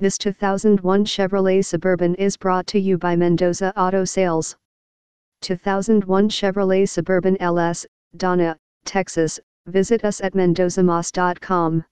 This 2001 Chevrolet Suburban is brought to you by Mendoza Auto Sales. 2001 Chevrolet Suburban LS, Donna, Texas. Visit us at mendozamas.com.